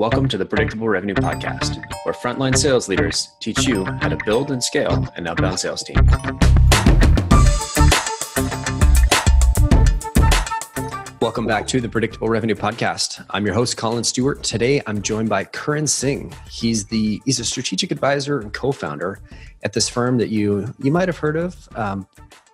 Welcome to the Predictable Revenue Podcast, where frontline sales leaders teach you how to build and scale an outbound sales team. Welcome back to the Predictable Revenue Podcast. I'm your host, Collin Stewart. Today, I'm joined by Karan Singh. He's the he's a strategic advisor and co-founder at this firm that you you might have heard of, um,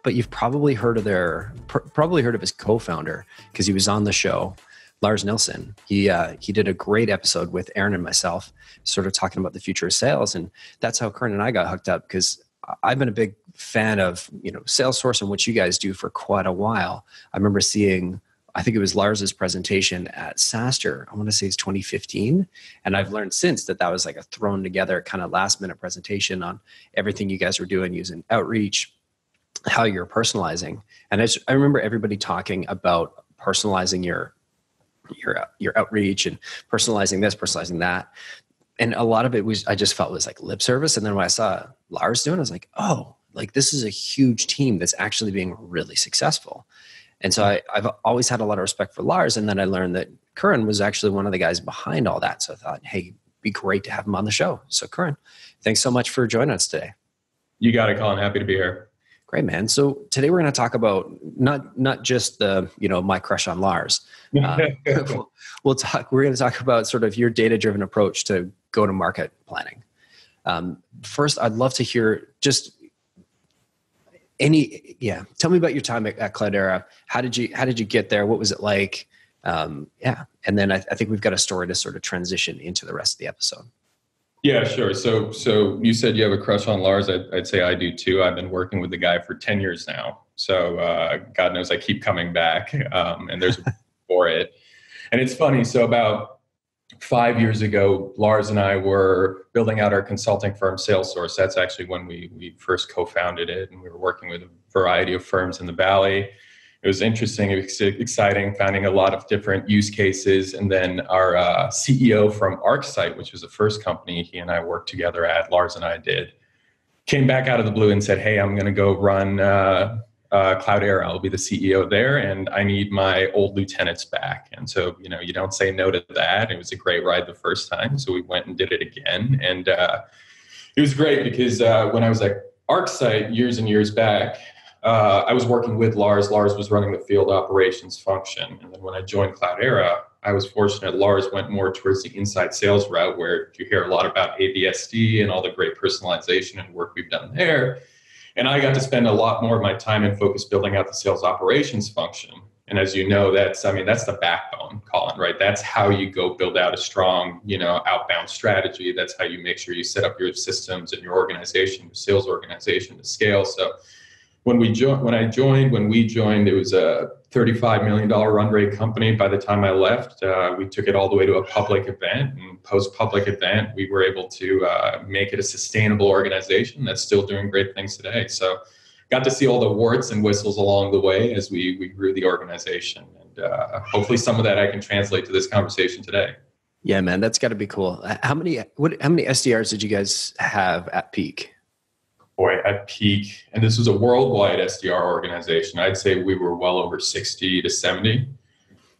but you've probably heard of their pr- probably heard of his co-founder because he was on the show Lars Nilsson. He uh, he did a great episode with Aaron and myself, sort of talking about the future of sales, and that's how Karan and I got hooked up because I've been a big fan of you know SalesSource and what you guys do for quite a while. I remember seeing. I think it was Lars's presentation at SaaStr. I want to say it's 2015, and I've learned since that that was like a thrown together kind of last minute presentation on everything you guys were doing using outreach, how you're personalizing. And I, just, I remember everybody talking about personalizing your your your outreach and personalizing this, personalizing that. And a lot of it was I just felt was like lip service. And then when I saw Lars doing, I was like, oh, like this is a huge team that's actually being really successful. And so I, have always had a lot of respect for Lars. And then I learned that Karan was actually one of the guys behind all that. So I thought, hey, be great to have him on the show. So Karan, thanks so much for joining us today. You got it, Collin. Happy to be here. Great, man. So today we're going to talk about not not just the you know my crush on Lars. We'll, we'll, talk. We're going to talk about sort of your data driven approach to go to market planning. Um, first, I'd love to hear just any yeah. Tell me about your time at, at Cloudera. How did you how did you get there? What was it like? Um, yeah, and then I, I think we've got a story to sort of transition into the rest of the episode. Yeah, sure. So, so you said you have a crush on Lars. I'd, I'd say I do too. I've been working with the guy for ten years now. So, uh, God knows I keep coming back, um, and there's for it. And it's funny. So, about five years ago, Lars and I were building out our consulting firm, SalesSource. That's actually when we we first co-founded it, and we were working with a variety of firms in the Valley it was interesting, exciting, finding a lot of different use cases. And then our uh, CEO from ArcSight, which was the first company he and I worked together at, Lars and I did, came back out of the blue and said, "Hey, I'm going to go run uh, uh, Cloudera. I'll be the CEO there, and I need my old lieutenants back." And so, you know, you don't say no to that. It was a great ride the first time, so we went and did it again, and uh, it was great because uh, when I was at ArcSight years and years back, uh, I was working with Lars. Lars was running the field operations function. And then when I joined Cloudera, I was fortunate Lars went more towards the inside sales route where you hear a lot about ABSD and all the great personalization and work we've done there. And I got to spend a lot more of my time and focus building out the sales operations function. And as you know, that's I mean that's the backbone, Collin, right? That's how you go build out a strong, you know, outbound strategy. That's how you make sure you set up your systems and your organization, your sales organization to scale. So when we joined, when I joined, when we joined, it was a $35 million run rate company. By the time I left, uh, we took it all the way to a public event. And post public event, we were able to uh, make it a sustainable organization that's still doing great things today. So, got to see all the warts and whistles along the way as we, we grew the organization. And uh, hopefully, some of that I can translate to this conversation today. Yeah, man, that's got to be cool. How many what how many SDRs did you guys have at peak? Boy, at peak, and this was a worldwide SDR organization, I'd say we were well over 60 to 70.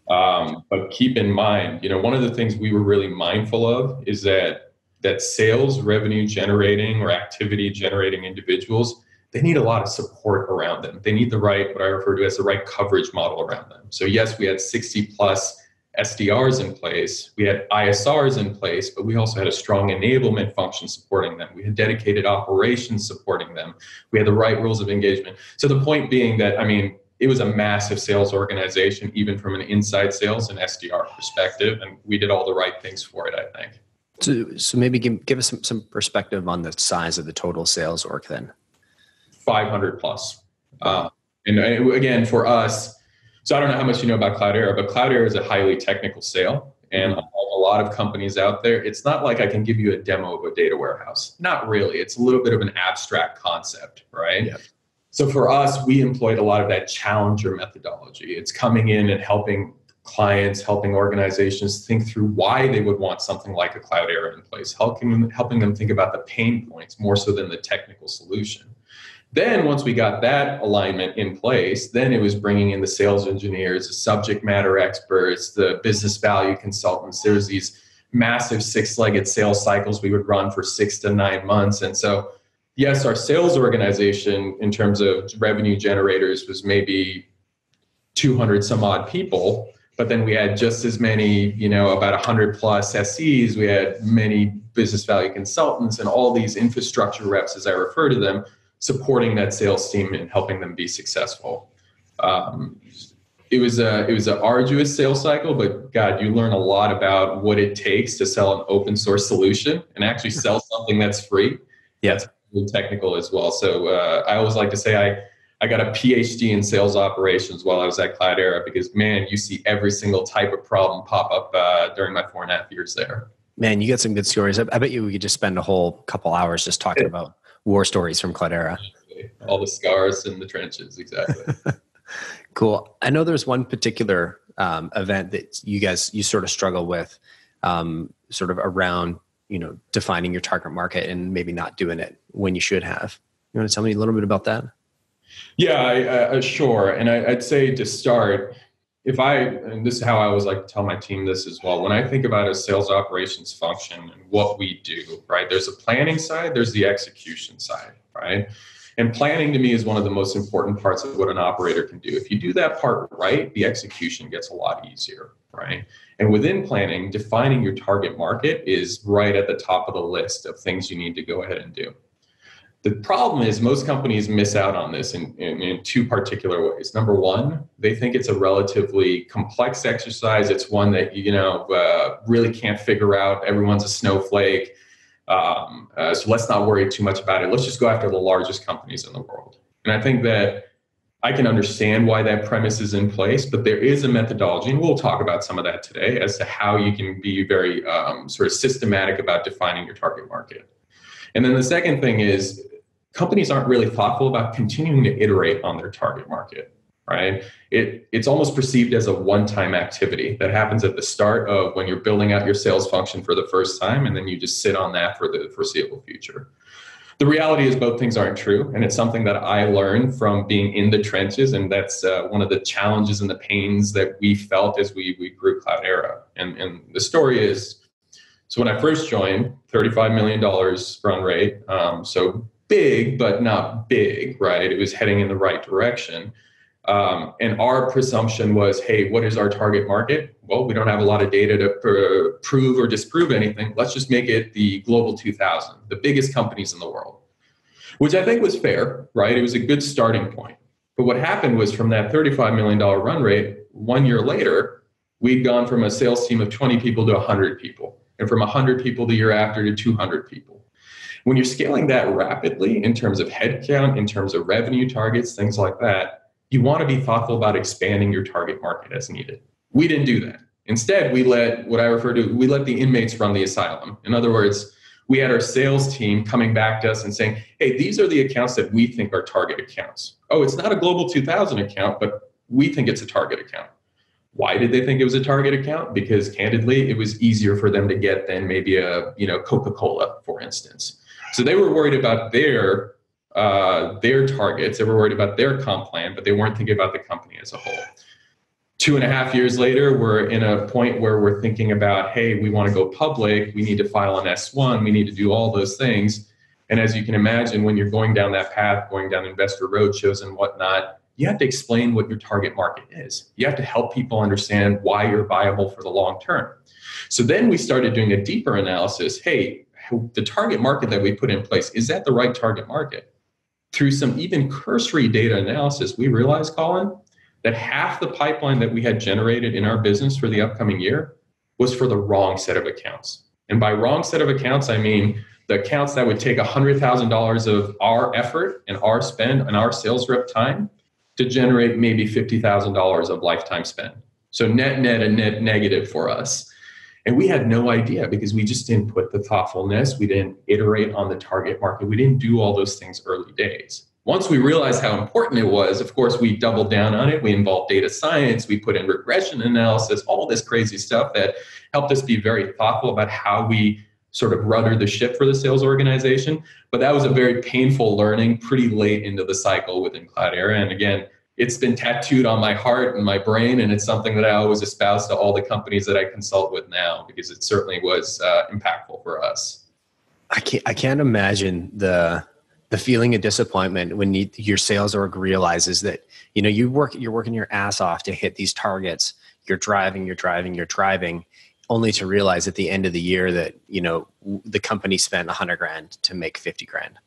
Um, but keep in mind, you know, one of the things we were really mindful of is that that sales revenue generating or activity generating individuals, they need a lot of support around them. They need the right, what I refer to as the right coverage model around them. So yes, we had 60 plus SDRs in place, we had ISRs in place, but we also had a strong enablement function supporting them. We had dedicated operations supporting them. We had the right rules of engagement. So the point being that, I mean, it was a massive sales organization, even from an inside sales and SDR perspective, and we did all the right things for it, I think. So, so maybe give, give us some, some perspective on the size of the total sales org then. 500 plus. Uh, and again, for us, so I don't know how much you know about Cloudera, but Cloudera is a highly technical sale. And mm-hmm. a lot of companies out there, it's not like I can give you a demo of a data warehouse. Not really. It's a little bit of an abstract concept, right? Yeah. So for us, we employed a lot of that challenger methodology. It's coming in and helping clients, helping organizations think through why they would want something like a Cloudera in place, helping them, helping them think about the pain points more so than the technical solution. Then, once we got that alignment in place, then it was bringing in the sales engineers, the subject matter experts, the business value consultants. There's these massive six legged sales cycles we would run for six to nine months. And so, yes, our sales organization, in terms of revenue generators, was maybe 200 some odd people. But then we had just as many, you know, about 100 plus SEs. We had many business value consultants and all these infrastructure reps, as I refer to them, supporting that sales team and helping them be successful. Um, it was a it was an arduous sales cycle, but God, you learn a lot about what it takes to sell an open source solution and actually sell something that's free. Yeah, that's really technical as well. So uh, I always like to say I I got a PhD in sales operations while I was at Cloudera because man, you see every single type of problem pop up uh, during my four and a half years there. Man, you get some good stories. I, I bet you we could just spend a whole couple hours just talking about war stories from Cloudera. All the scars in the trenches, exactly. cool. I know there's one particular um, event that you guys you sort of struggle with, um, sort of around you know defining your target market and maybe not doing it when you should have. You want to tell me a little bit about that? Yeah, I, uh, sure. And I, I'd say to start, if I, and this is how I always like to tell my team this as well, when I think about a sales operations function and what we do, right, there's a planning side, there's the execution side, right? And planning to me is one of the most important parts of what an operator can do. If you do that part right, the execution gets a lot easier, right? And within planning, defining your target market is right at the top of the list of things you need to go ahead and do. The problem is most companies miss out on this in, in, in, two particular ways. Number one, they think it's a relatively complex exercise. It's one that you know uh, really can't figure out. Everyone's a snowflake. Um, uh, so let's not worry too much about it. Let's just go after the largest companies in the world. And I think that I can understand why that premise is in place, but there is a methodology, and we'll talk about some of that today as to how you can be very um, sort of systematic about defining your target market. And then the second thing is companies aren't really thoughtful about continuing to iterate on their target market right? It, it's almost perceived as a one-time activity that happens at the start of when you're building out your sales function for the first time and then you just sit on that for the foreseeable future. The reality is both things aren't true and it's something that i learned from being in the trenches and that's uh, one of the challenges and the pains that we felt as we, we grew cloudera. And, and the story is so when i first joined $35 million run rate um, so big, but not big, right? It was heading in the right direction. Um, and our presumption was, hey, what is our target market? Well, we don't have a lot of data to pr- prove or disprove anything. Let's just make it the global 2000, the biggest companies in the world, which I think was fair, right? It was a good starting point. But what happened was from that $35 million run rate, one year later, we'd gone from a sales team of 20 people to 100 people, and from 100 people the year after to 200 people when you're scaling that rapidly in terms of headcount, in terms of revenue targets, things like that, you want to be thoughtful about expanding your target market as needed. We didn't do that. Instead, we let what I refer to, we let the inmates run the asylum. In other words, we had our sales team coming back to us and saying, hey, these are the accounts that we think are target accounts. Oh, it's not a global 2000 account, but we think it's a target account. Why did they think it was a target account? Because candidly, it was easier for them to get than maybe a you know Coca-Cola, for instance. So they were worried about their uh, their targets. They were worried about their comp plan, but they weren't thinking about the company as a whole. Two and a half years later, we're in a point where we're thinking about, hey, we want to go public. We need to file an S1. We need to do all those things. And as you can imagine, when you're going down that path, going down investor roadshows and whatnot, you have to explain what your target market is. You have to help people understand why you're viable for the long term. So then we started doing a deeper analysis. Hey, the target market that we put in place is that the right target market? Through some even cursory data analysis we realized collin that half the pipeline that we had generated in our business for the upcoming year was for the wrong set of accounts. And by wrong set of accounts i mean the accounts that would take $100000 of our effort and our spend and our sales rep time to generate maybe $50000 of lifetime spend. So net net a net negative for us and we had no idea because we just didn't put the thoughtfulness, we didn't iterate on the target market, we didn't do all those things early days. Once we realized how important it was, of course, we doubled down on it. We involved data science, we put in regression analysis, all this crazy stuff that helped us be very thoughtful about how we sort of rudder the ship for the sales organization. But that was a very painful learning pretty late into the cycle within Cloudera. And again, it's been tattooed on my heart and my brain, and it's something that I always espouse to all the companies that I consult with now because it certainly was uh, impactful for us. I can't. I can't imagine the the feeling of disappointment when you, your sales org realizes that you know you work you're working your ass off to hit these targets. You're driving. You're driving. You're driving, only to realize at the end of the year that you know the company spent a hundred grand to make fifty grand.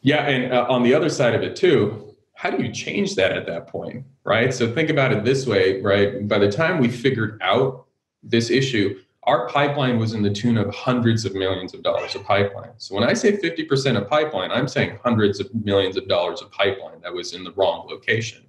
Yeah, and uh, on the other side of it too, how do you change that at that point, right? So think about it this way, right? By the time we figured out this issue, our pipeline was in the tune of hundreds of millions of dollars of pipeline. So when I say 50% of pipeline, I'm saying hundreds of millions of dollars of pipeline that was in the wrong location.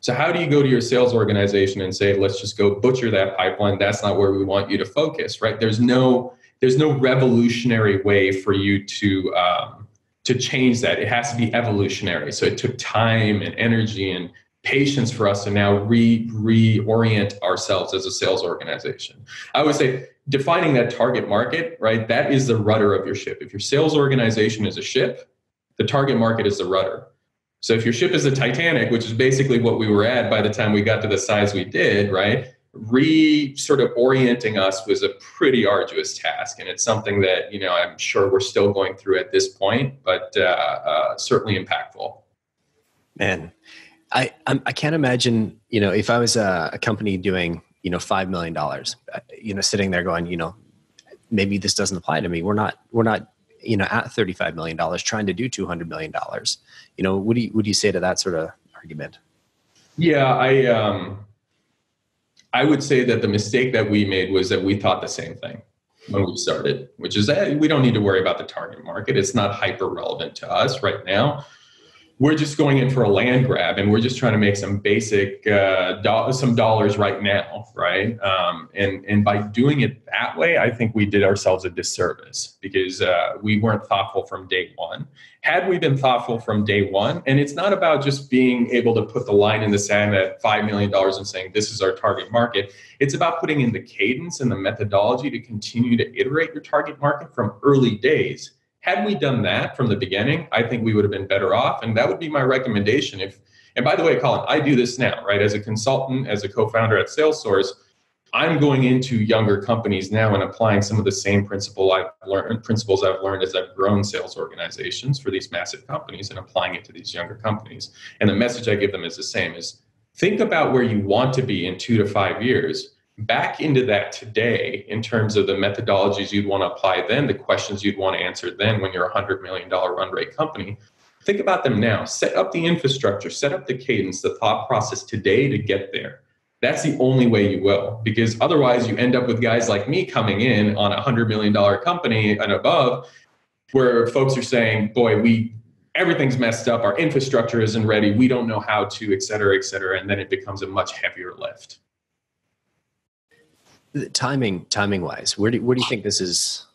So how do you go to your sales organization and say, let's just go butcher that pipeline? That's not where we want you to focus, right? There's no there's no revolutionary way for you to um, to change that. It has to be evolutionary. So it took time and energy and patience for us to now re reorient ourselves as a sales organization. I would say defining that target market, right? That is the rudder of your ship. If your sales organization is a ship, the target market is the rudder. So if your ship is a Titanic, which is basically what we were at by the time we got to the size we did, right? Re sort of orienting us was a pretty arduous task. And it's something that, you know, I'm sure we're still going through at this point, but uh, uh, certainly impactful. Man, I, I can't imagine, you know, if I was a, a company doing, you know, $5 million, uh, you know, sitting there going, you know, maybe this doesn't apply to me. We're not, we're not you know at 35 million dollars trying to do 200 million dollars you know what do you what do you say to that sort of argument yeah i um i would say that the mistake that we made was that we thought the same thing when we started which is that we don't need to worry about the target market. It's not hyper relevant to us right now we're just going in for a land grab and we're just trying to make some basic uh, do- some dollars right now right? Um, and and by doing it that way i think we did ourselves a disservice because uh, we weren't thoughtful from day one. Had we been thoughtful from day one and it's not about just being able to put the line in the sand at $5 million and saying this is our target market. It's about putting in the cadence and the methodology to continue to iterate your target market from early days had we done that from the beginning, I think we would have been better off. And that would be my recommendation. If and by the way, Collin, I do this now, right? As a consultant, as a co-founder at SalesSource, I'm going into younger companies now and applying some of the same principle I've learned principles I've learned as I've grown sales organizations for these massive companies and applying it to these younger companies. And the message I give them is the same is think about where you want to be in two to five years back into that today in terms of the methodologies you'd want to apply then, the questions you'd want to answer then when you're a $100 million run rate company. Think about them now. Set up the infrastructure, set up the cadence, the thought process today to get there. That's the only way you will, because otherwise you end up with guys like me coming in on a $100 million company and above, where folks are saying, boy, we everything's messed up our infrastructure isn't ready we don't know how to et cetera et cetera and then it becomes a much heavier lift timing timing wise where do, where do you think this is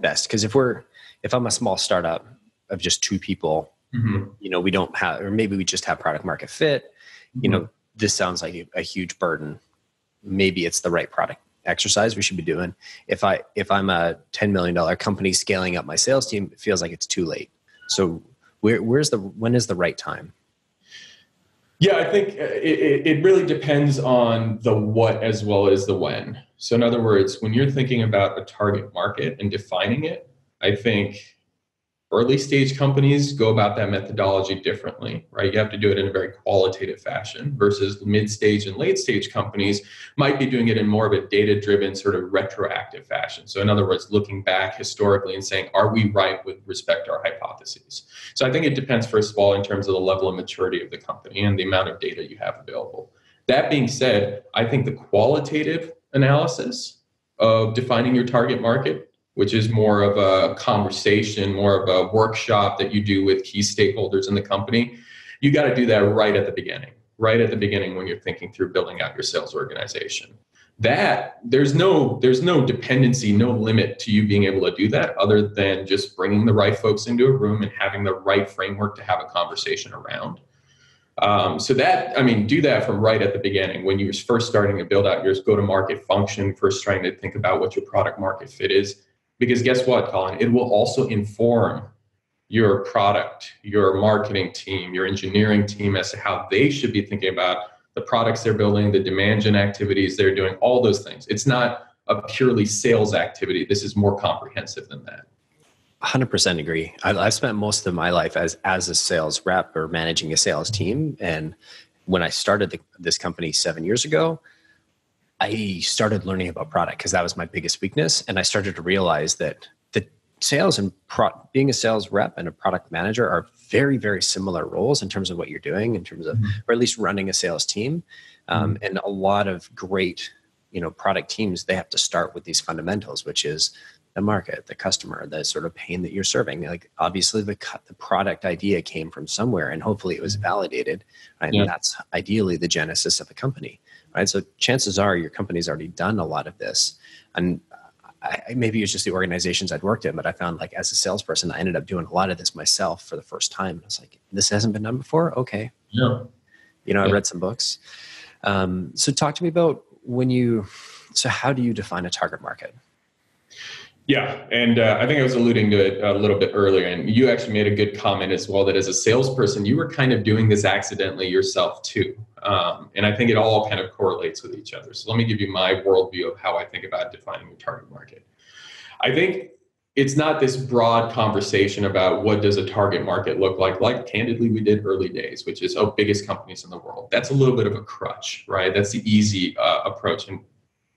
best because if we're if i'm a small startup of just two people mm-hmm. you know we don't have or maybe we just have product market fit mm-hmm. you know this sounds like a, a huge burden maybe it's the right product exercise we should be doing if i if i'm a 10 million dollar company scaling up my sales team it feels like it's too late so where, where's the when is the right time yeah, I think uh, it, it really depends on the what as well as the when. So, in other words, when you're thinking about a target market and defining it, I think early stage companies go about that methodology differently, right? You have to do it in a very qualitative fashion versus mid stage and late stage companies might be doing it in more of a data driven, sort of retroactive fashion. So, in other words, looking back historically and saying, are we right with respect to our hypotheses? So, I think it depends, first of all, in terms of the level of maturity of the company and the amount of data you have available. That being said, I think the qualitative analysis of defining your target market which is more of a conversation, more of a workshop that you do with key stakeholders in the company. You got to do that right at the beginning, right at the beginning when you're thinking through building out your sales organization. That there's no there's no dependency, no limit to you being able to do that other than just bringing the right folks into a room and having the right framework to have a conversation around. Um, so that, I mean, do that from right at the beginning when you're first starting to build out your go-to-market function, first trying to think about what your product market fit is Because guess what, Collin? It will also inform your product, your marketing team, your engineering team as to how they should be thinking about the products they're building, the demand gen activities they're doing, all those things. It's not a purely sales activity. This is more comprehensive than that. 100% agree. I've, I've spent most of my life as as a sales rep or managing a sales team, and when I started the, this company seven years ago, I started learning about product because that was my biggest weakness, and I started to realize that the sales and pro- being a sales rep and a product manager are very very similar roles in terms of what you're doing, in terms of mm-hmm. or at least running a sales team, um, mm-hmm. and a lot of great you know product teams they have to start with these fundamentals, which is the market, the customer, the sort of pain that you're serving. Like obviously the the product idea came from somewhere, and hopefully it was validated. Right? Yeah. And that's ideally the genesis of a company, right? So chances are your company's already done a lot of this, and I, maybe it's just the organizations I'd worked in, but I found like as a salesperson, I ended up doing a lot of this myself for the first time. And I was like, this hasn't been done before. Okay. Yeah. You know, yeah. I read some books. Um, so talk to me about when you. So how do you define a target market? Yeah, and uh, I think I was alluding to it a little bit earlier, and you actually made a good comment as well that as a salesperson, you were kind of doing this accidentally yourself too. Um, and I think it all kind of correlates with each other. So let me give you my worldview of how I think about defining the target market. I think it's not this broad conversation about what does a target market look like like candidly we did early days which is oh biggest companies in the world that's a little bit of a crutch right that's the easy uh, approach and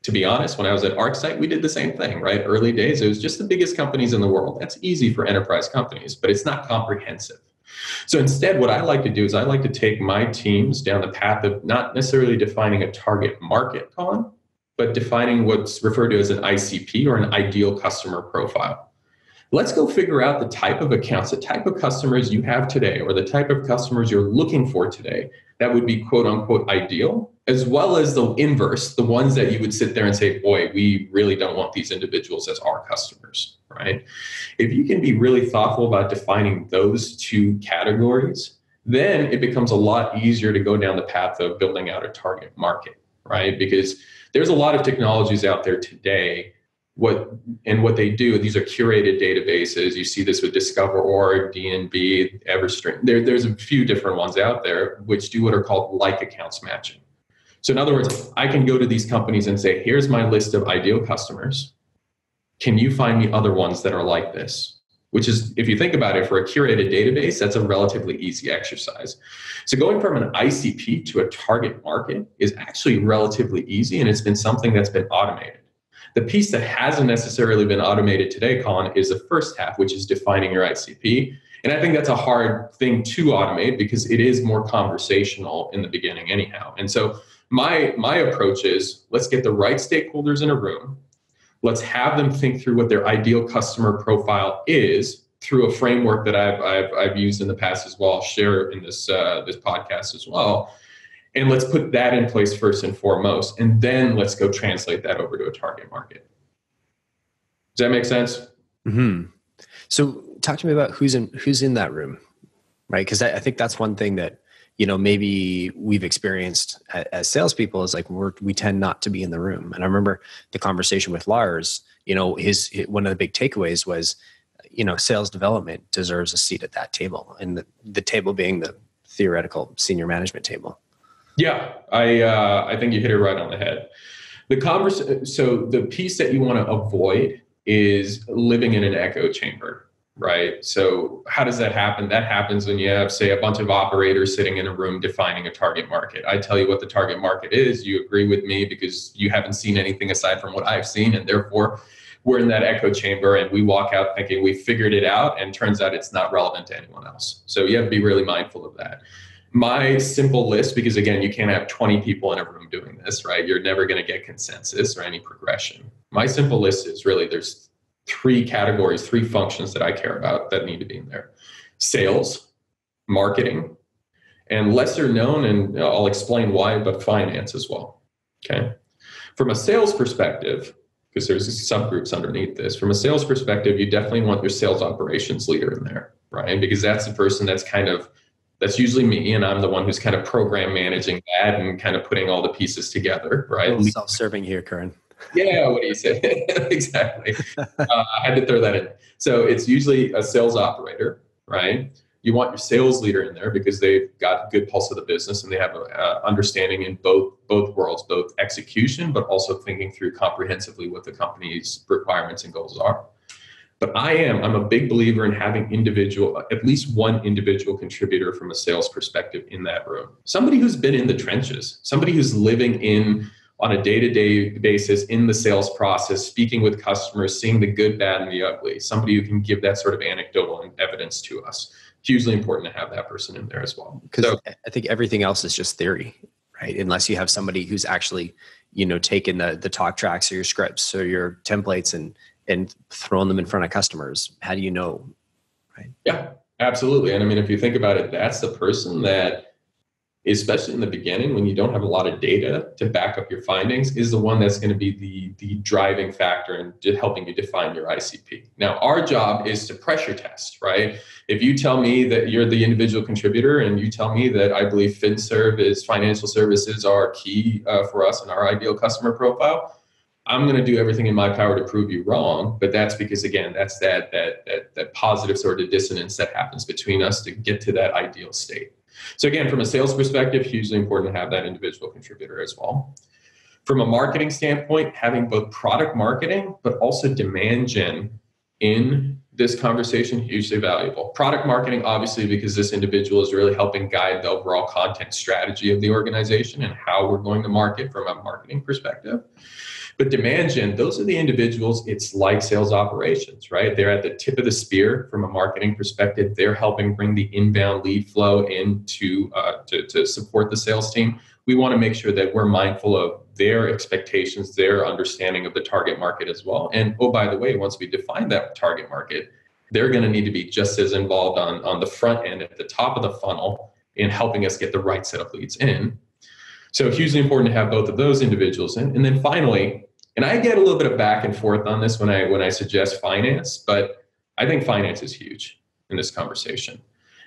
to be honest, when I was at ArcSight, we did the same thing, right? Early days, it was just the biggest companies in the world. That's easy for enterprise companies, but it's not comprehensive. So instead, what I like to do is I like to take my teams down the path of not necessarily defining a target market, Collin, but defining what's referred to as an ICP or an ideal customer profile. Let's go figure out the type of accounts, the type of customers you have today, or the type of customers you're looking for today that would be quote unquote ideal as well as the inverse, the ones that you would sit there and say, boy, we really don't want these individuals as our customers, right? If you can be really thoughtful about defining those two categories, then it becomes a lot easier to go down the path of building out a target market, right? Because there's a lot of technologies out there today what and what they do these are curated databases you see this with discover.org dnb EverString there, there's a few different ones out there which do what are called like accounts matching so, in other words, I can go to these companies and say, here's my list of ideal customers. Can you find me other ones that are like this? Which is, if you think about it, for a curated database, that's a relatively easy exercise. So, going from an ICP to a target market is actually relatively easy, and it's been something that's been automated. The piece that hasn't necessarily been automated today, Collin, is the first half, which is defining your ICP. And I think that's a hard thing to automate because it is more conversational in the beginning, anyhow. And so, my my approach is let's get the right stakeholders in a room. Let's have them think through what their ideal customer profile is through a framework that I've, I've, I've used in the past as well. I'll share in this uh, this podcast as well. And let's put that in place first and foremost and then let's go translate that over to a target market. Does that make sense? Hmm so talk to me about who's in who's in that room right? Because I, I think that's one thing that you know maybe we've experienced as salespeople is like we're, we tend not to be in the room. And I remember the conversation with Lars. You know, his, his one of the big takeaways was, you know, sales development deserves a seat at that table, and the, the table being the theoretical senior management table. Yeah, I uh, I think you hit it right on the head. The converse, so the piece that you want to avoid is living in an echo chamber right? So, how does that happen? That happens when you have, say, a bunch of operators sitting in a room defining a target market. I tell you what the target market is, you agree with me because you haven't seen anything aside from what I've seen, and therefore, we're in that echo chamber and we walk out thinking we figured it out, and turns out it's not relevant to anyone else. So, you have to be really mindful of that. My simple list, because again, you can't have 20 people in a room doing this, right? You're never going to get consensus or any progression. My simple list is really there's three categories, three functions that I care about that need to be in there sales, marketing, and lesser known, and I'll explain why, but finance as well. Okay. From a sales perspective, because there's subgroups underneath this, from a sales perspective, you definitely want your sales operations leader in there, right? Because that's the person that's kind of that's usually me and i'm the one who's kind of program managing that and kind of putting all the pieces together right self-serving here Karan yeah, what do you say? exactly. Uh, I had to throw that in. So it's usually a sales operator, right? You want your sales leader in there because they've got good pulse of the business and they have an understanding in both both worlds, both execution, but also thinking through comprehensively what the company's requirements and goals are. But I am, I'm a big believer in having individual, at least one individual contributor from a sales perspective in that room. Somebody who's been in the trenches, somebody who's living in on a day-to-day basis in the sales process, speaking with customers, seeing the good, bad, and the ugly. Somebody who can give that sort of anecdotal evidence to us. Hugely important to have that person in there as well. Because so, I think everything else is just theory, right? Unless you have somebody who's actually, you know, taken the the talk tracks or your scripts or your templates and and throwing them in front of customers how do you know right yeah absolutely and i mean if you think about it that's the person that especially in the beginning when you don't have a lot of data to back up your findings is the one that's going to be the the driving factor in helping you define your icp now our job is to pressure test right if you tell me that you're the individual contributor and you tell me that i believe finserv is financial services are key uh, for us in our ideal customer profile I'm going to do everything in my power to prove you wrong. But that's because again, that's that that that that positive sort of dissonance that happens between us to get to that ideal state. So again, from a sales perspective, hugely important to have that individual contributor as well. From a marketing standpoint, having both product marketing but also demand gen in this conversation hugely valuable. Product marketing, obviously, because this individual is really helping guide the overall content strategy of the organization and how we're going to market from a marketing perspective. But demand gen, those are the individuals, it's like sales operations, right? They're at the tip of the spear from a marketing perspective. They're helping bring the inbound lead flow in to, uh, to, to support the sales team. We want to make sure that we're mindful of their expectations, their understanding of the target market as well. And oh, by the way, once we define that target market, they're going to need to be just as involved on, on the front end at the top of the funnel in helping us get the right set of leads in. So hugely important to have both of those individuals in. And then finally, and I get a little bit of back and forth on this when I when I suggest finance, but I think finance is huge in this conversation.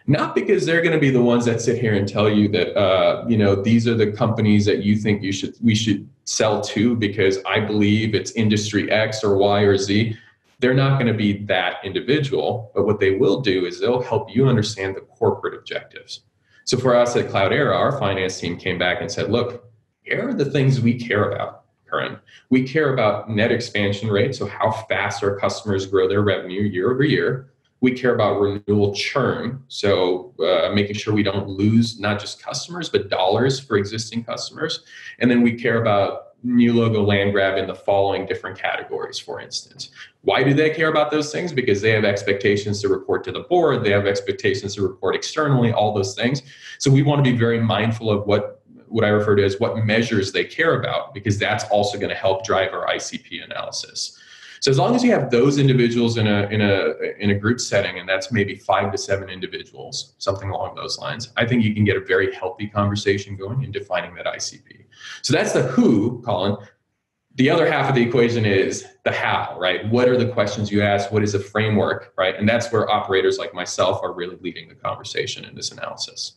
Not because they're going to be the ones that sit here and tell you that uh, you know these are the companies that you think you should we should sell to because I believe it's industry X or Y or Z. They're not going to be that individual, but what they will do is they'll help you understand the corporate objectives. So for us at Cloudera, our finance team came back and said, look, here are the things we care about current. We care about net expansion rate, so how fast our customers grow their revenue year over year. We care about renewal churn, so uh, making sure we don't lose not just customers, but dollars for existing customers. And then we care about new logo land grab in the following different categories, for instance. Why do they care about those things? Because they have expectations to report to the board, they have expectations to report externally, all those things. So we want to be very mindful of what what I refer to as what measures they care about, because that's also going to help drive our ICP analysis. So as long as you have those individuals in a in a in a group setting, and that's maybe five to seven individuals, something along those lines, I think you can get a very healthy conversation going in defining that ICP. So that's the who, Collin. The other half of the equation is the how, right? What are the questions you ask? What is the framework, right? And that's where operators like myself are really leading the conversation in this analysis.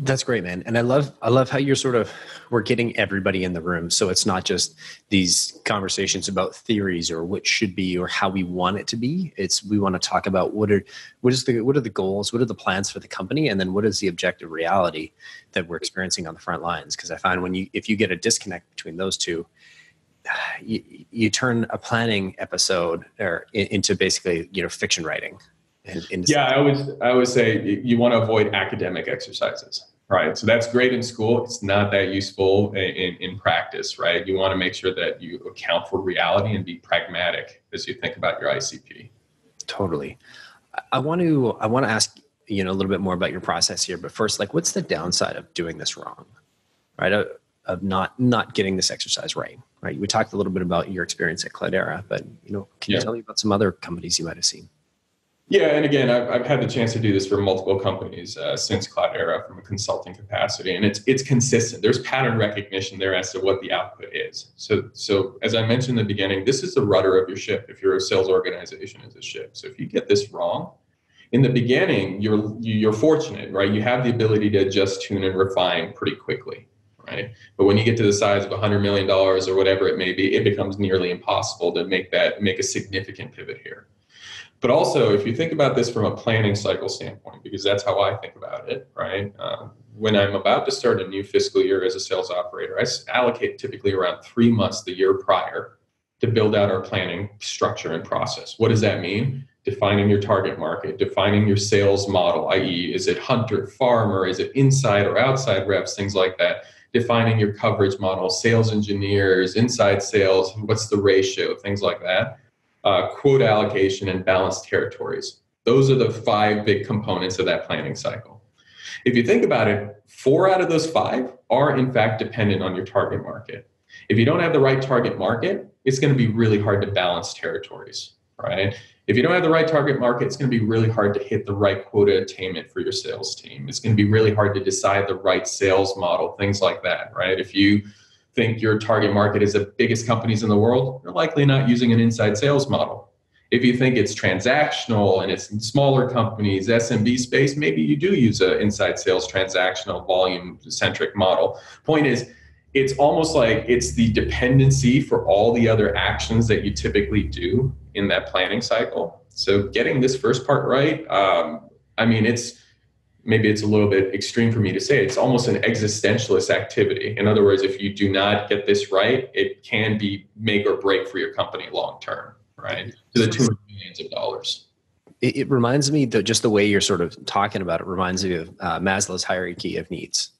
That's great, man. And I love I love how you're sort of we're getting everybody in the room. So it's not just these conversations about theories or what should be or how we want it to be. It's we want to talk about what are what is the what are the goals, what are the plans for the company, and then what is the objective reality that we're experiencing on the front lines. Because I find when you if you get a disconnect between those two, you, you turn a planning episode or into basically you know fiction writing yeah, I always I always say you want to avoid academic exercises, right? So that's great in school. It's not that useful in, in practice, right? You want to make sure that you account for reality and be pragmatic as you think about your ICP. Totally. I want to I want to ask you know a little bit more about your process here, but first, like, what's the downside of doing this wrong, right? Of, of not not getting this exercise right, right? We talked a little bit about your experience at Cloudera, but you know, can yeah. you tell me about some other companies you might have seen? Yeah, and again, I've, I've had the chance to do this for multiple companies uh, since Cloudera from a consulting capacity, and it's it's consistent. There's pattern recognition there as to what the output is. So, so as I mentioned in the beginning, this is the rudder of your ship. If you're a sales organization, is a ship. So if you get this wrong, in the beginning, you're you're fortunate, right? You have the ability to adjust, tune, and refine pretty quickly. right? But when you get to the size of $100 million or whatever it may be, it becomes nearly impossible to make that make a significant pivot here. But also, if you think about this from a planning cycle standpoint, because that's how I think about it, right? Um, when I'm about to start a new fiscal year as a sales operator, I allocate typically around three months the year prior to build out our planning structure and process. What does that mean? Defining your target market, defining your sales model, i.e., is it hunter, farmer, is it inside or outside reps, things like that. Defining your coverage model, sales engineers, inside sales, what's the ratio, things like that uh, quota allocation, and balanced territories. Those are the five big components of that planning cycle. If you think about it, four out of those five are in fact dependent on your target market. If you don't have the right target market, it's going to be really hard to balance territories, right? If you don't have the right target market, it's going to be really hard to hit the right quota attainment for your sales team. It's going to be really hard to decide the right sales model, things like that, right? If you think your target market is the biggest companies in the world, you're likely not using an inside sales model. If you think it's transactional and it's smaller companies, SMB space, maybe you do use an inside sales transactional volume centric model. Point is, it's almost like it's the dependency for all the other actions that you typically do in that planning cycle. So getting this first part right, um, I mean, it's maybe it's a little bit extreme for me to say it's almost an existentialist activity. In other words if you do not get this right it can be make or break for your company long term right? To the of millions of dollars. It, it, reminds me that just the way you're sort of talking about it reminds me of uh, maslow's hierarchy of needs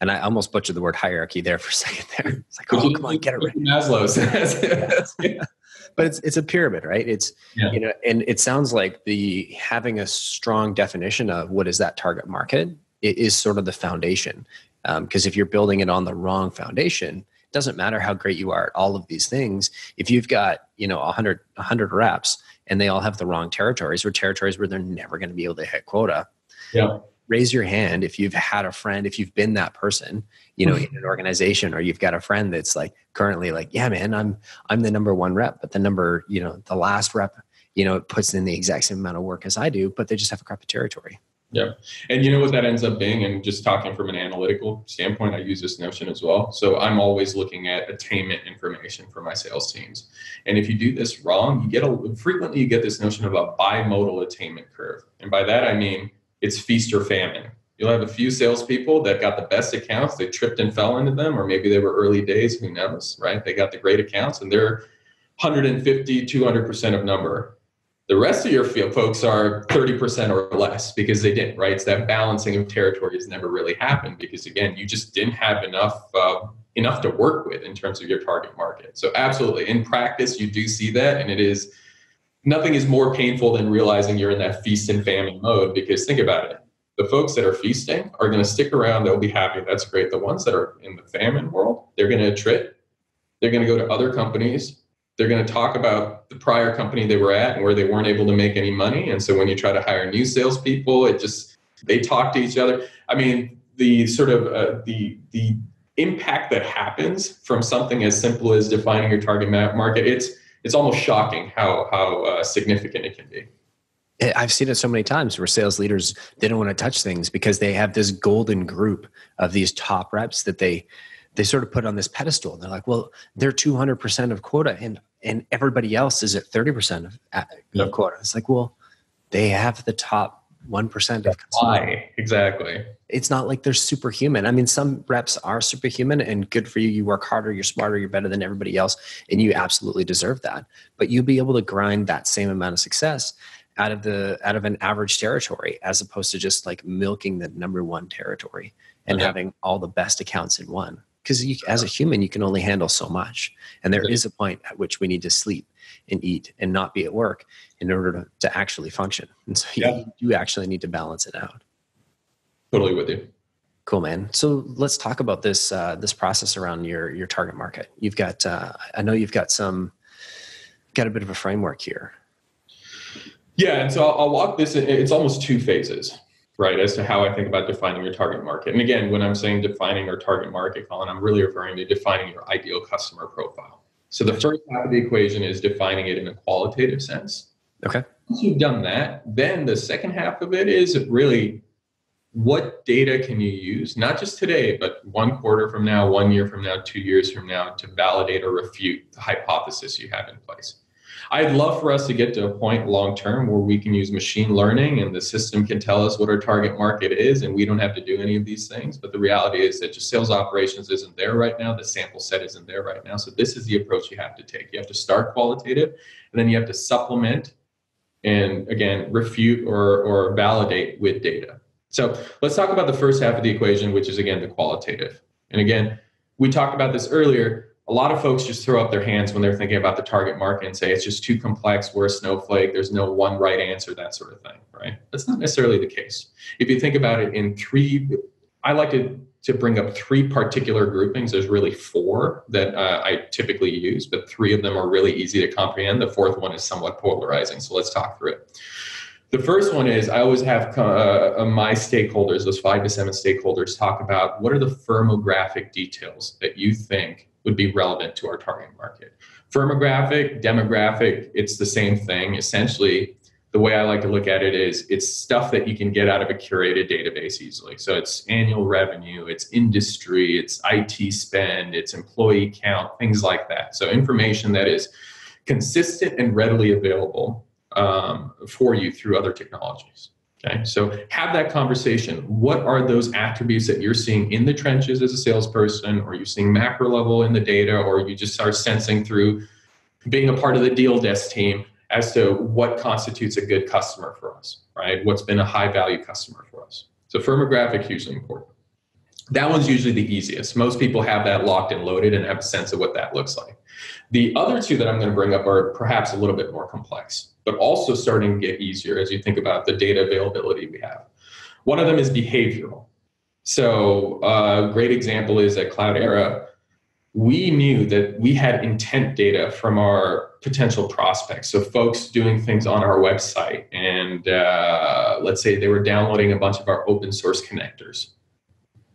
and I almost butchered the word hierarchy there for a second there. It's like, oh, come on, get it right. Maslow's. but it's it's a pyramid, right? It's yeah. you know, and it sounds like the having a strong definition of what is that target market it is sort of the foundation. Because um, if you're building it on the wrong foundation, it doesn't matter how great you are at all of these things. If you've got you know 100 100 reps and they all have the wrong territories or territories where they're never going to be able to hit quota, yeah raise your hand if you've had a friend if you've been that person you know mm-hmm. in an organization or you've got a friend that's like currently like yeah man i'm i'm the number one rep but the number you know the last rep you know it puts in the exact same amount of work as i do but they just have a crap of territory. Yeah and you know what that ends up being? And just talking from an analytical standpoint i use this notion as well. So i'm always looking at attainment information for my sales teams. And if you do this wrong you get a frequently you get this notion of a bimodal attainment curve. And by that i mean it's feast or famine. You'll have a few salespeople that got the best accounts. They tripped and fell into them, or maybe they were early days. Who knows, right? They got the great accounts and they're 150, 200% of number. The rest of your folks are 30% or less because they didn't, right? It's that balancing of territories never really happened because, again, you just didn't have enough. Uh, enough to work with in terms of your target market. So absolutely in practice you do see that and it is nothing is more painful than realizing you're in that feast and famine mode because think about it. The folks that are feasting are going to stick around they'll be happy that's great. The ones that are in the famine world they're going to attrit they're going to go to other companies. They're going to talk about the prior company they were at and where they weren't able to make any money. And so when you try to hire new salespeople it just they talk to each other. I mean the sort of uh, the the impact that happens from something as simple as defining your target market it's it's almost shocking how how uh, significant it can be. I've seen it so many times where sales leaders they don't want to touch things because they have this golden group of these top reps that they they sort of put on this pedestal. They're like, well, they're 200% of quota and and everybody else is at 30% of, of quota. It's like, well, they have the top 1% of why exactly. It's not like they're superhuman. I mean some reps are superhuman and good for you. You work harder you're smarter you're better than everybody else and you absolutely deserve that. But you'll be able to grind that same amount of success out of the out of an average territory as opposed to just like milking the number one territory and okay. having all the best accounts in one. Because as a human you can only handle so much. And there is a point at which we need to sleep and eat and not be at work in order to, to actually function. And so yeah. you, you actually need to balance it out. Totally with you. Cool, man. So let's talk about this uh, this process around your your target market. You've got, uh, I know you've got some, got a bit of a framework here. Yeah, and so I'll, I'll walk this. In, it's almost two phases, right, as to how I think about defining your target market. And again, when I'm saying defining your target market, Collin, I'm really referring to defining your ideal customer profile. So the first half of the equation is defining it in a qualitative sense. Okay. Once you've done that, then the second half of it is really what data can you use, not just today, but one quarter from now, one year from now, two years from now, to validate or refute the hypothesis you have in place? I'd love for us to get to a point long term where we can use machine learning and the system can tell us what our target market is and we don't have to do any of these things. But the reality is that just sales operations isn't there right now. The sample set isn't there right now. So this is the approach you have to take. You have to start qualitative and then you have to supplement and again refute or, or validate with data. So let's talk about the first half of the equation, which is again the qualitative. And again, we talked about this earlier a lot of folks just throw up their hands when they're thinking about the target market and say it's just too complex. We're a snowflake. There's no one right answer that sort of thing right? That's not necessarily the case. If you think about it in three i like to to bring up three particular groupings. There's really four that uh, i typically use but three of them are really easy to comprehend. The fourth one is somewhat polarizing so let's talk through it. The first one is I always have uh, uh, my stakeholders, those five to seven stakeholders, talk about what are the firmographic details that you think would be relevant to our target market. Firmographic, demographic, it's the same thing. Essentially, the way I like to look at it is it's stuff that you can get out of a curated database easily. So it's annual revenue, it's industry, it's IT spend, it's employee count, things like that. So information that is consistent and readily available um, for you through other technologies. Okay, so have that conversation. What are those attributes that you're seeing in the trenches as a salesperson, or you're seeing macro level in the data, or you just start sensing through being a part of the deal desk team as to what constitutes a good customer for us, right? What's been a high value customer for us. So firmographic hugely important. That one's usually the easiest. Most people have that locked and loaded and have a sense of what that looks like. The other two that I'm going to bring up are perhaps a little bit more complex, but also starting to get easier as you think about the data availability we have. One of them is behavioral. So, a great example is at Cloudera, we knew that we had intent data from our potential prospects. So, folks doing things on our website, and uh, let's say they were downloading a bunch of our open source connectors.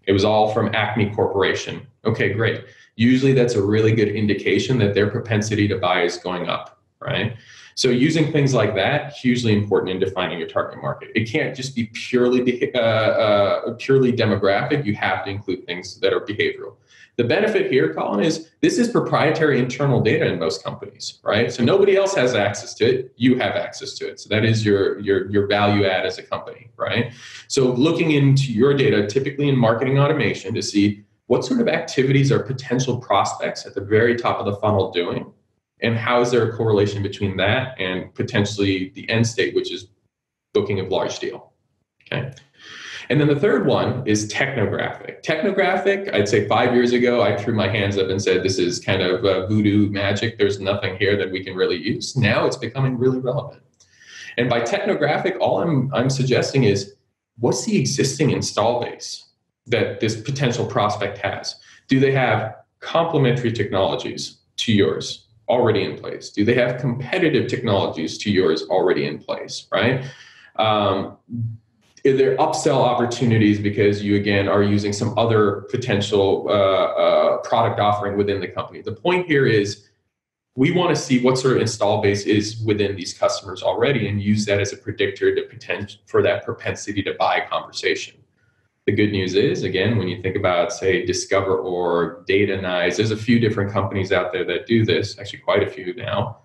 It was all from Acme Corporation. Okay, great usually that's a really good indication that their propensity to buy is going up, right? So using things like that hugely important in defining your target market. It can't just be purely uh, uh, purely demographic. You have to include things that are behavioral. The benefit here, Collin, is this is proprietary internal data in most companies, right? So nobody else has access to it. You have access to it. So that is your your your value add as a company, right? So looking into your data, typically in marketing automation, to see what sort of activities are potential prospects at the very top of the funnel doing? And how is there a correlation between that and potentially the end state, which is booking of large deal? Okay. And then the third one is technographic. Technographic, I'd say five years ago, I threw my hands up and said, this is kind of uh, voodoo magic. There's nothing here that we can really use. Now it's becoming really relevant. And by technographic, all I'm, I'm suggesting is what's the existing install base? that this potential prospect has? Do they have complementary technologies to yours already in place? Do they have competitive technologies to yours already in place, right? Um, are there upsell opportunities because you again are using some other potential uh, uh, product offering within the company? The point here is we want to see what sort of install base is within these customers already and use that as a predictor to potential for that propensity to buy conversation. The good news is, again, when you think about, say, DiscoverOrg Datanyze, there's a few different companies out there that do this, actually, quite a few now,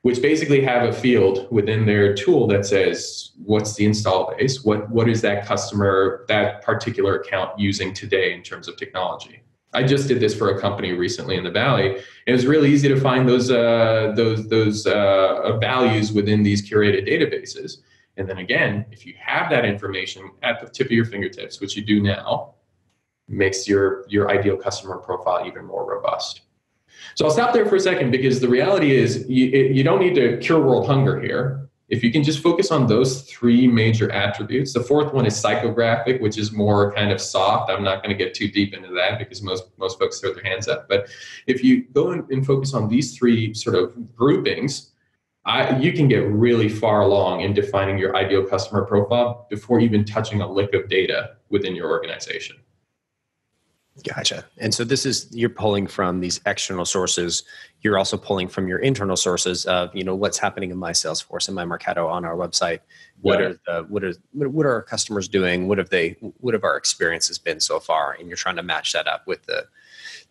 which basically have a field within their tool that says, what's the install base? What, what is that customer, that particular account using today in terms of technology? I just did this for a company recently in the Valley. It was really easy to find those, uh, those, those uh, values within these curated databases. And then again, if you have that information at the tip of your fingertips, which you do now, makes your your ideal customer profile even more robust. So I'll stop there for a second because the reality is you, you don't need to cure world hunger here. If you can just focus on those three major attributes, the fourth one is psychographic, which is more kind of soft. I'm not going to get too deep into that because most most folks throw their hands up. But if you go and focus on these three sort of groupings, I, you can get really far along in defining your ideal customer profile before even touching a lick of data within your organization. Gotcha. And so this is you're pulling from these external sources. You're also pulling from your internal sources of you know what's happening in my Salesforce and my Marketo on our website. What are the what are what are our customers doing? What have they what have our experiences been so far? And you're trying to match that up with the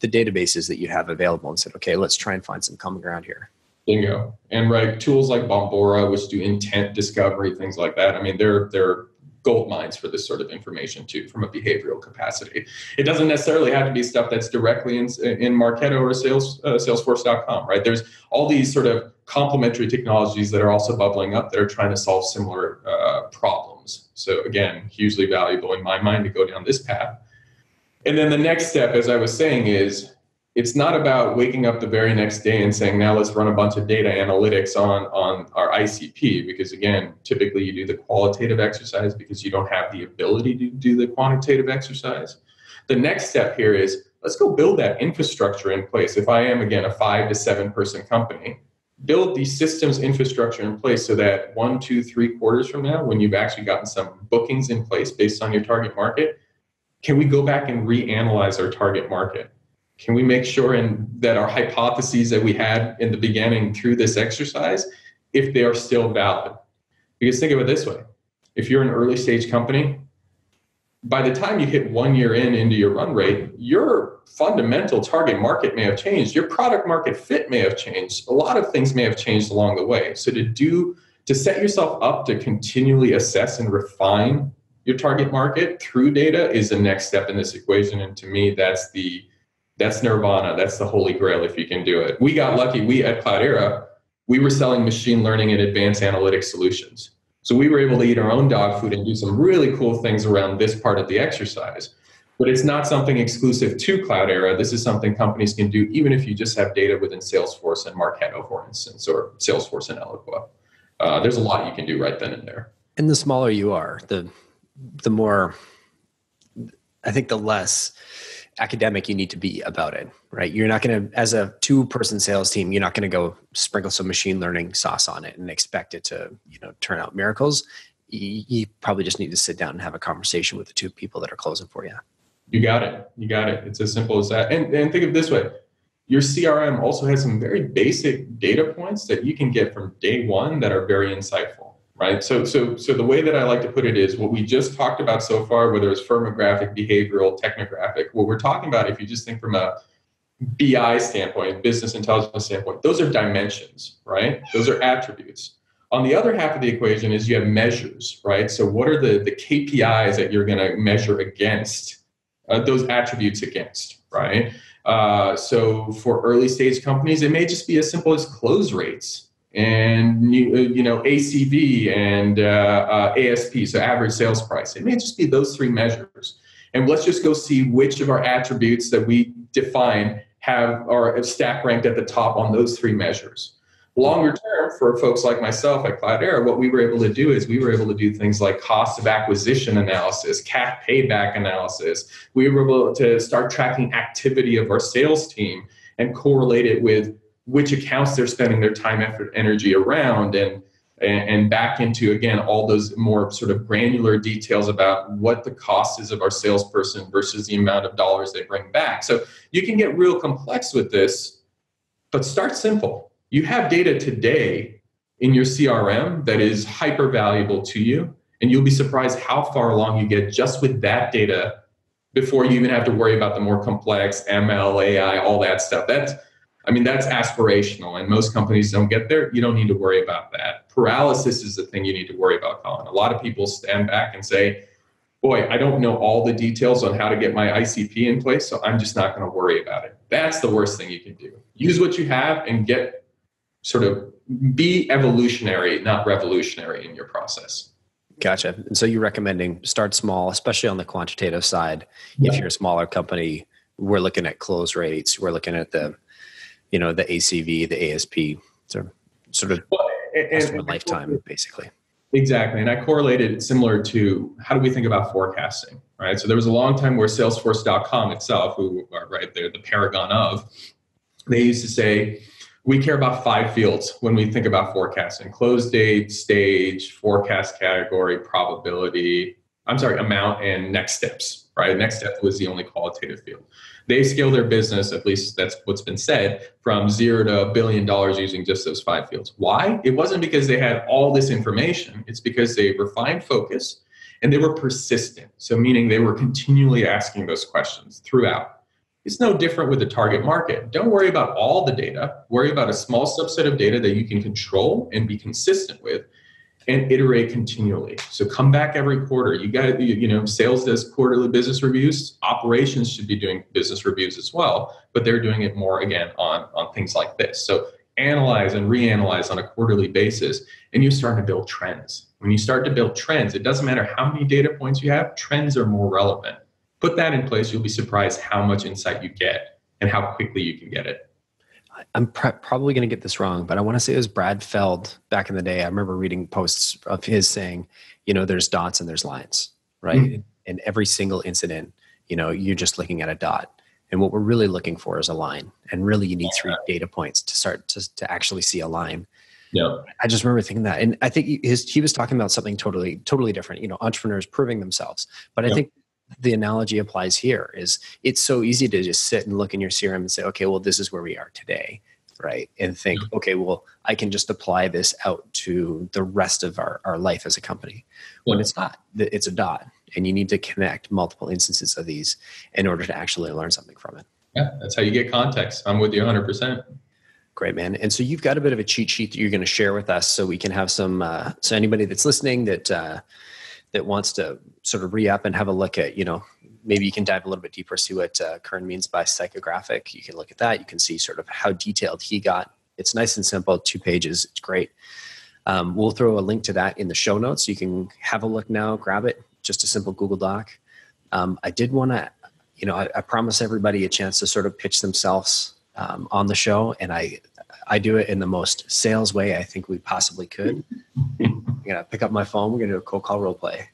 the databases that you have available and said, okay, let's try and find some common ground here. Bingo. And right, tools like Bombora, which do intent discovery, things like that. I mean, they're they're gold mines for this sort of information too, from a behavioral capacity. It doesn't necessarily have to be stuff that's directly in in Marketo or Sales uh, Salesforce.com, right? There's all these sort of complementary technologies that are also bubbling up that are trying to solve similar uh, problems. So again, hugely valuable in my mind to go down this path. And then the next step, as I was saying, is it's not about waking up the very next day and saying now let's run a bunch of data analytics on on our icp because again typically you do the qualitative exercise because you don't have the ability to do the quantitative exercise. The next step here is let's go build that infrastructure in place. If i am again a five to seven person company build the systems infrastructure in place so that one two three quarters from now when you've actually gotten some bookings in place based on your target market can we go back and reanalyze our target market can we make sure in, that our hypotheses that we had in the beginning through this exercise, if they are still valid? Because think of it this way if you're an early stage company, by the time you hit one year in into your run rate, your fundamental target market may have changed. Your product market fit may have changed. A lot of things may have changed along the way. So to do to set yourself up to continually assess and refine your target market through data is the next step in this equation. And to me, that's the that's nirvana. That's the holy grail if you can do it. We got lucky. We at Cloudera, we were selling machine learning and advanced analytics solutions. So we were able to eat our own dog food and do some really cool things around this part of the exercise. But it's not something exclusive to Cloudera. This is something companies can do even if you just have data within Salesforce and Marketo, for instance, or Salesforce and Eloqua. Uh, there's a lot you can do right then and there. And the smaller you are, the the more I think the less academic you need to be about it, right? You're not going to, as a two person sales team, you're not going to go sprinkle some machine learning sauce on it and expect it to, you know, turn out miracles. You, probably just need to sit down and have a conversation with the two people that are closing for you. You got it. You got it. It's as simple as that. And, and think of this way your CRM also has some very basic data points that you can get from day one that are very insightful right? So, so, so the way that I like to put it is what we just talked about so far, whether it's firmographic, behavioral, technographic, what we're talking about, if you just think from a BI standpoint, business intelligence standpoint, those are dimensions, right? Those are attributes. On the other half of the equation is you have measures, right? So what are the, the KPIs that you're going to measure against uh, those attributes against, right? Uh, so for early stage companies, it may just be as simple as close rates, and you, uh, you know ACV and uh, uh, ASP, so average sales price. It may just be those three measures. And let's just go see which of our attributes that we define have are stack ranked at the top on those three measures. Longer term, for folks like myself at Cloudera, what we were able to do is we were able to do things like cost of acquisition analysis, CAC payback analysis. We were able to start tracking activity of our sales team and correlate it with which accounts they're spending their time, effort, energy around, and and back into again all those more sort of granular details about what the cost is of our salesperson versus the amount of dollars they bring back. So you can get real complex with this, but start simple. You have data today in your CRM that is hyper valuable to you, and you'll be surprised how far along you get just with that data before you even have to worry about the more complex ML, AI, all that stuff. That's I mean, that's aspirational, and most companies don't get there. You don't need to worry about that. Paralysis is the thing you need to worry about, Collin. A lot of people stand back and say, Boy, I don't know all the details on how to get my ICP in place, so I'm just not going to worry about it. That's the worst thing you can do. Use what you have and get sort of be evolutionary, not revolutionary in your process. Gotcha. And so you're recommending start small, especially on the quantitative side. Yeah. If you're a smaller company, we're looking at close rates, we're looking at the you know the ACV, the ASP, sort of, sort of well, and, and, lifetime, basically. Exactly, and I correlated it similar to how do we think about forecasting, right? So there was a long time where Salesforce.com itself, who are right there, the paragon of, they used to say we care about five fields when we think about forecasting: close date, stage, forecast category, probability, I'm sorry, amount and next steps, right? Next step was the only qualitative field. They scale their business, at least that's what's been said, from zero to a billion dollars using just those five fields. Why? It wasn't because they had all this information, it's because they refined focus and they were persistent. So, meaning they were continually asking those questions throughout. It's no different with the target market. Don't worry about all the data, worry about a small subset of data that you can control and be consistent with and iterate continually. So come back every quarter. You got you, know, sales does quarterly business reviews. Operations should be doing business reviews as well, but they're doing it more again on on things like this. So analyze and reanalyze on a quarterly basis, and you start to build trends. When you start to build trends, it doesn't matter how many data points you have. Trends are more relevant. Put that in place. You'll be surprised how much insight you get and how quickly you can get it. I'm pr- probably going to get this wrong, but I want to say it was Brad Feld back in the day. I remember reading posts of his saying, you know, there's dots and there's lines, right? Mm-hmm. And every single incident, you know, you're just looking at a dot. And what we're really looking for is a line. And really, you need three data points to start to, to actually see a line. Yeah. I just remember thinking that. And I think his, he was talking about something totally, totally different, you know, entrepreneurs proving themselves. But I think the analogy applies here is it's so easy to just sit and look in your CRM and say, okay, well, this is where we are today, right? And think, okay, well, I can just apply this out to the rest of our, our life as a company. When it's not, it's a dot, and you need to connect multiple instances of these in order to actually learn something from it. Yeah, that's how you get context. I'm with you 100%. Great, man. And so you've got a bit of a cheat sheet that you're going to share with us so we can have some, uh, so anybody that's listening that, uh, that wants to sort of re-up and have a look at, you know, maybe you can dive a little bit deeper, see what uh, Karan means by psychographic. You can look at that. You can see sort of how detailed he got. It's nice and simple, two pages. It's great. Um, we'll throw a link to that in the show notes. You can have a look now, grab it, just a simple Google Doc. Um, I did want to, you know, I, I promise everybody a chance to sort of pitch themselves um, on the show, and I, I do it in the most sales way I think we possibly could. I'm gonna pick up my phone. We're gonna do a cold call role play.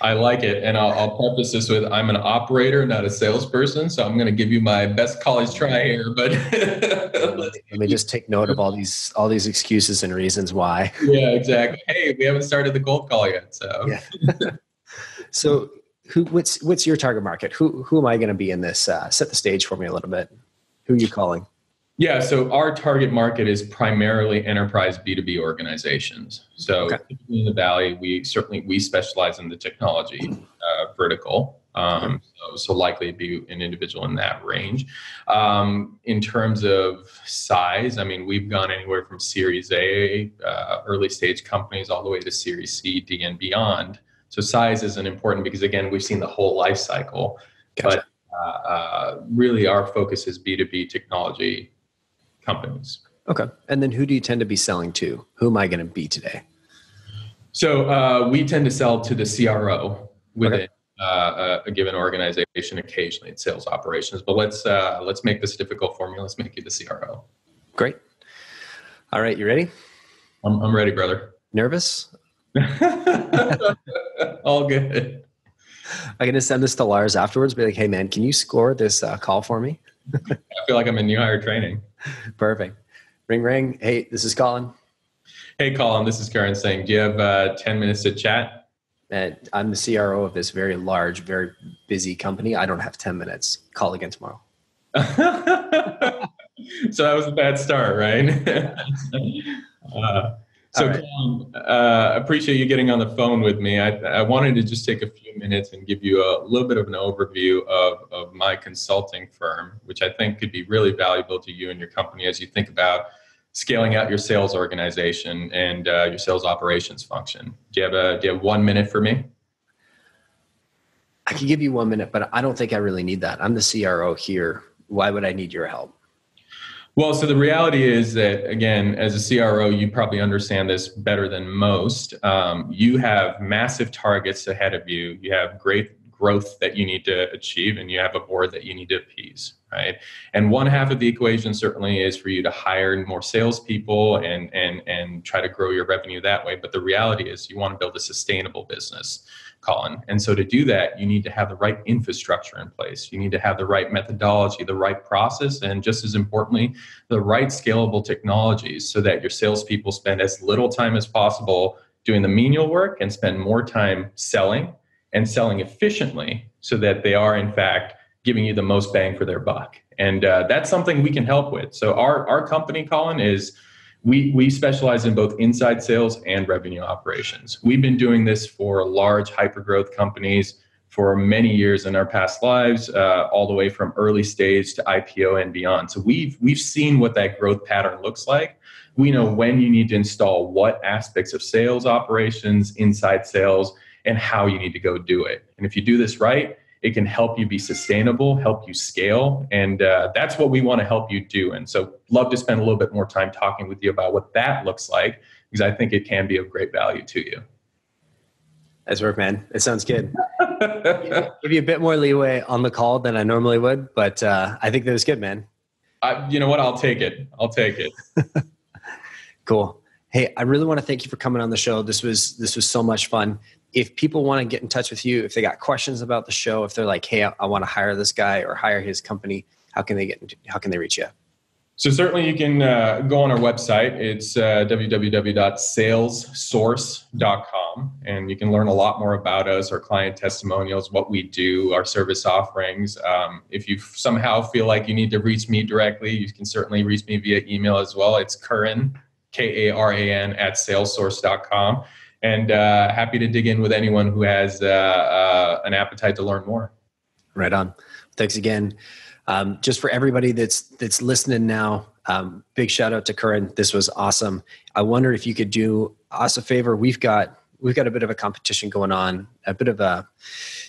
I like it. And I'll, I'll, preface this with I'm an operator, not a salesperson. So I'm going to give you my best college try here. But let me just take note of all these all these excuses and reasons why. Yeah, exactly. Hey, we haven't started the cold call yet. So yeah. so who what's what's your target market? Who who am I going to be in this? Uh, set the stage for me a little bit. Who are you calling? Yeah, so our target market is primarily enterprise B2B organizations. So okay. in the Valley, we certainly we specialize in the technology uh, vertical. Um, so, so, likely to be an individual in that range. Um, in terms of size, I mean, we've gone anywhere from Series A, uh, early stage companies, all the way to Series C, D, and beyond. So size isn't important because again, we've seen the whole life cycle. Gotcha. But uh, uh, really, our focus is B2B technology companies. Okay. And then who do you tend to be selling to? Who am I going to be today? So uh, we tend to sell to the CRO within okay. uh, a given organization. Occasionally, it's sales operations. But let's uh, let's make this difficult for me. Let's make you the CRO. Great. All right, you ready? I'm, I'm ready, brother. Nervous? All good. I'm going to send this to Lars afterwards. Be like, hey man, can you score this uh, call for me? I feel like I'm in new hire training. Perfect. Ring, ring. Hey, this is Collin. Hey, Collin, this is Karan saying, do you have uh, 10 minutes to chat? Uh, I'm the CRO of this very large, very busy company. I don't have 10 minutes. Call again tomorrow. so that was a bad start, right? uh, so, right. Collin, uh, appreciate you getting on the phone with me. I, I, wanted to just take a few minutes and give you a little bit of an overview of, of my consulting firm, which I think could be really valuable to you and your company as you think about scaling out your sales organization and uh, your sales operations function. Do you have a do you have one minute for me? I can give you one minute, but I don't think I really need that. I'm the CRO here. Why would I need your help? Well, so the reality is that, again, as a CRO, you probably understand this better than most. Um, you have massive targets ahead of you. You have great growth that you need to achieve, and you have a board that you need to appease, right? And one half of the equation certainly is for you to hire more salespeople and and and try to grow your revenue that way. But the reality is, you want to build a sustainable business. Collin. And so to do that, you need to have the right infrastructure in place. You need to have the right methodology, the right process, and just as importantly, the right scalable technologies so that your salespeople spend as little time as possible doing the menial work and spend more time selling and selling efficiently so that they are, in fact, giving you the most bang for their buck. And uh, that's something we can help with. So, our, our company, Collin, is we, we specialize in both inside sales and revenue operations. We've been doing this for large hyper growth companies for many years in our past lives, uh, all the way from early stage to IPO and beyond. So we've we've seen what that growth pattern looks like. We know when you need to install what aspects of sales operations, inside sales, and how you need to go do it. And if you do this right, it can help you be sustainable, help you scale, and uh, that's what we want to help you do. And so, love to spend a little bit more time talking with you about what that looks like because I think it can be of great value to you. That's work, man. It sounds good. Give you a bit more leeway on the call than I normally would, but uh, I think that was good, man. Uh, you know what? I'll take it. I'll take it. cool. Hey, I really want to thank you for coming on the show. This was this was so much fun. If people want to get in touch with you, if they got questions about the show, if they're like, "Hey, I, I want to hire this guy or hire his company," how can they get? How can they reach you? So certainly you can uh, go on our website. It's uh, www.salessource.com, and you can learn a lot more about us, our client testimonials, what we do, our service offerings. Um, if you somehow feel like you need to reach me directly, you can certainly reach me via email as well. It's Karan, K-A-R-A-N, at salessource.com. And uh, happy to dig in with anyone who has uh, uh, an appetite to learn more. Right on. Thanks again. Um, just for everybody that's that's listening now, um, big shout out to Karan. This was awesome. I wonder if you could do us a favor. We've got we've got a bit of a competition going on, a bit of a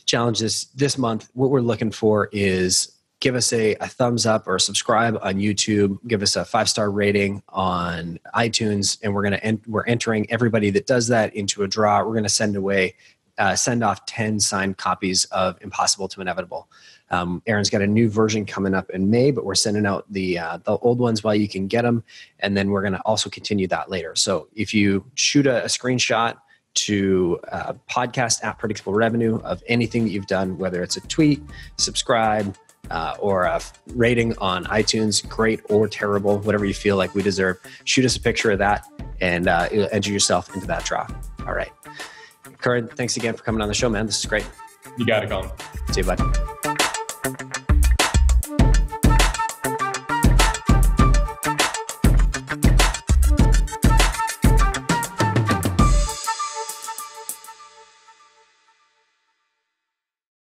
challenge this this month. What we're looking for is give us a, a thumbs up or subscribe on YouTube. Give us a five star rating on iTunes, and we're gonna we're entering everybody that does that into a draw. We're gonna send away uh, send off ten signed copies of Impossible to Inevitable. Um, Aaron's got a new version coming up in May, but we're sending out the uh, the old ones while you can get them, and then we're going to also continue that later. So if you shoot a, a screenshot to uh, podcast at predictable revenue of anything that you've done, whether it's a tweet, subscribe, uh, or a rating on iTunes, great or terrible, whatever you feel like we deserve, shoot us a picture of that and uh, enter yourself into that draw. All right. Karan, thanks again for coming on the show, man. This is great. You got it, Collin. See you, bud.